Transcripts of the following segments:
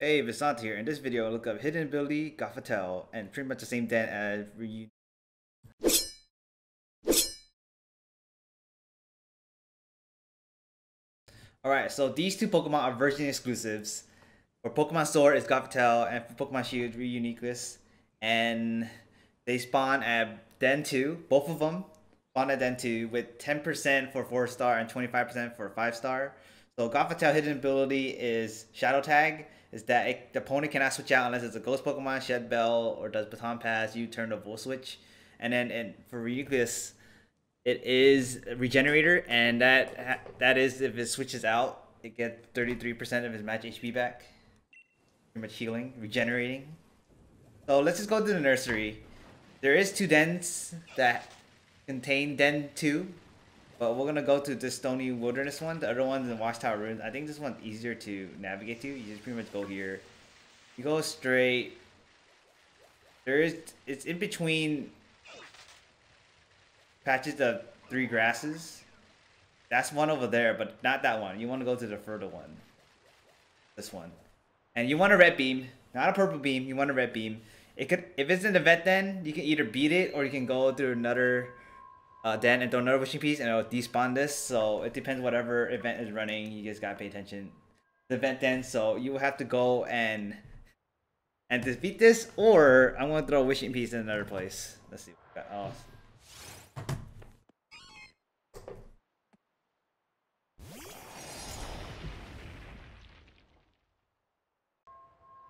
Hey, Vinsonte here. In this video, I'll look up Hidden Ability, Gothitelle, and pretty much the same den as Reuniclus. Alright, so these two Pokemon are version exclusives. For Pokemon Sword, it's Gothitelle, and for Pokemon Shield, Reuniclus. And they spawn at Den 2, both of them spawn at Den 2 with 10% for 4 star and 25% for 5 star. So Gothitelle hidden ability is Shadow Tag, is that it, the opponent cannot switch out unless it's a Ghost Pokemon, Shed Shell, or does Baton Pass, U-turn the Volt Switch. And then and for Reuniclus, it is a Regenerator, and that that is if it switches out, it gets 33% of his max HP back. Pretty much healing, regenerating. So let's just go to the nursery. There is two dens that contain Den 2, but we're gonna go to the Stony Wilderness one. The other one's in Watchtower Ruins. I think this one's easier to navigate to. You just pretty much go here. You go straight. There is it's in between patches of three grasses. That's one over there, but not that one. You want to go to the further one. This one. And you want a red beam, not a purple beam. You want a red beam. It could, if it's an event, then you can either beat it or you can go through another uh, den and another wishing piece and it'll despawn this. So it depends whatever event is running. You guys gotta pay attention. The event then, so you will have to go and and defeat this, or I'm gonna throw a wishing piece in another place. Let's see. Oh.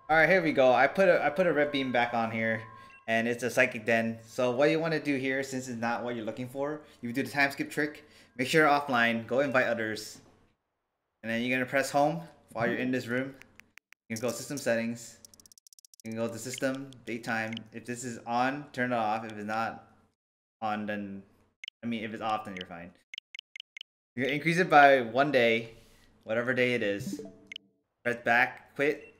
All right, here we go. I put a I put a red beam back on here, and it's a psychic den. So what you want to do here, since it's not what you're looking for, you do the time skip trick. Make sure you're offline. Go invite others, and then you're gonna press home while you're in this room. You can go system settings. You can go to system daytime. If this is on, turn it off. If it's not on, then I mean, if it's off, then you're fine. You're gonna increase it by one day, whatever day it is. Press back, quit,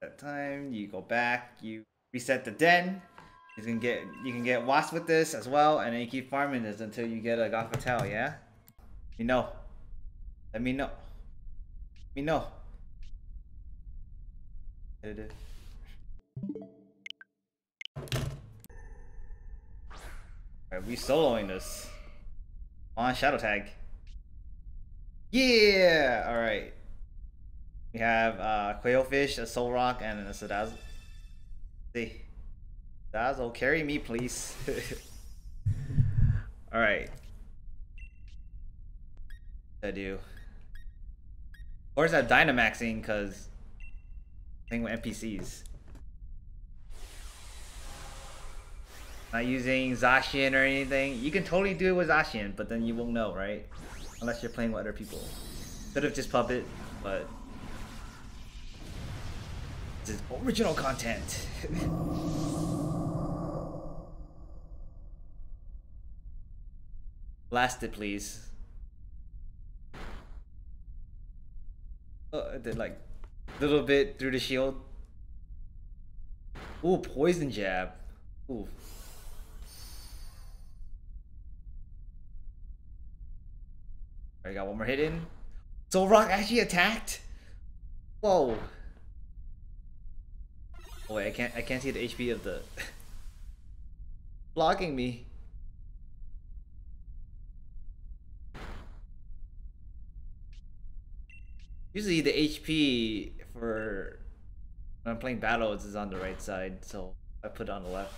that time. You go back, you reset the den. You can get you can get wasp with this as well, and then you keep farming this until you get a Gothitelle, yeah? You know. Let me know. Let me know. Alright, we soloing this. On Shadow Tag. Yeah! Alright. We have uh, Qwilfish, a Solrock, and a Cadazzle. See. Dazzle, carry me, please. Alright. I do. Of course, I'm Dynamaxing because thing with NPCs. Not using Zacian or anything. You can totally do it with Zacian, but then you won't know, right? Unless you're playing with other people. Could have just puppet, but is original content. Blast it, please. Uh, oh, did like little bit through the shield. Ooh, poison jab. Ooh. I got one more hit in. Solrock actually attacked? Whoa. Oh wait, I can't I can't see the HP of the blocking me. Usually the HP for when I'm playing battles is on the right side, so I put it on the left.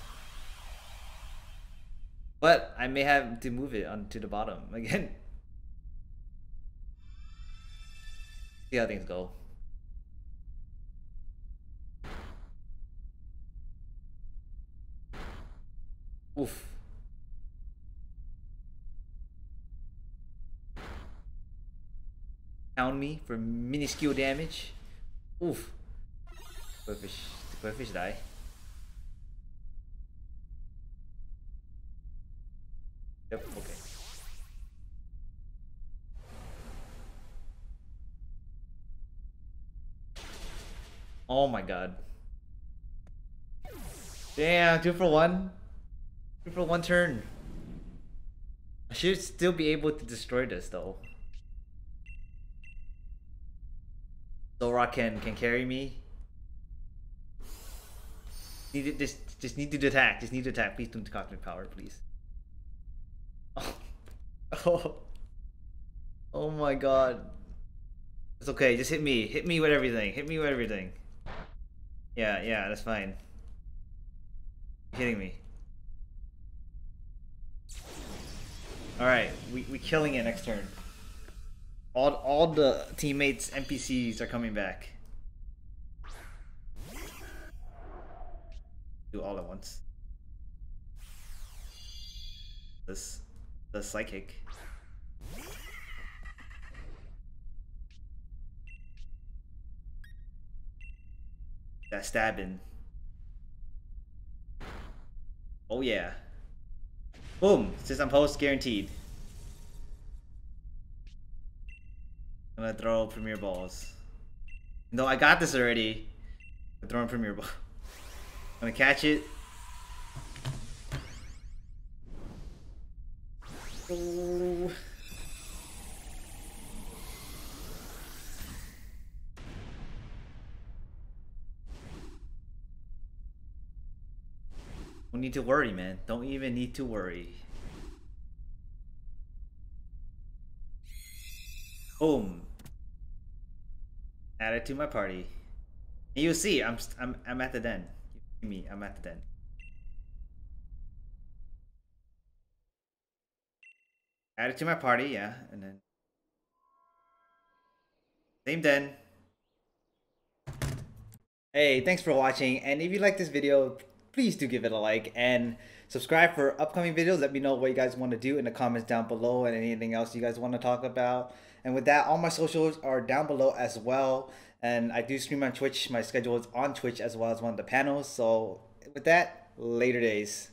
But I may have to move it onto the bottom again. See how things go. Oof. Pound me for minuscule damage. Oof. Did Qwilfish die? Yep, okay. Oh my god. Damn, two for one Two for one turn. I should still be able to destroy this though. Zoroark can can carry me. Need to, just just need to attack. Just need to attack. Please don't cosmic power, please. Oh. oh. Oh my god. It's okay, just hit me. Hit me with everything. Hit me with everything. Yeah, yeah, that's fine. You're kidding me. Alright, we we killing it next turn. All all the teammates NPCs are coming back. Do all at once. This the psychic. That stabbing. Oh yeah. Boom! System post guaranteed. I'm gonna throw Premier Balls. No, I got this already. I'm throwing Premier Ball. I'm gonna catch it. Ooh. Don't need to worry, man. Don't even need to worry. Boom. Add it to my party. And you'll see, I'm I'm I'm at the den. You see Me, I'm at the den. Add it to my party, yeah, and then same den. Hey, thanks for watching, and if you like this video, please do give it a like and subscribe for upcoming videos. Let me know what you guys want to do in the comments down below and anything else you guys want to talk about. And with that, all my socials are down below as well. And I do stream on Twitch. My schedule is on Twitch as well as one of the panels. So with that, later days.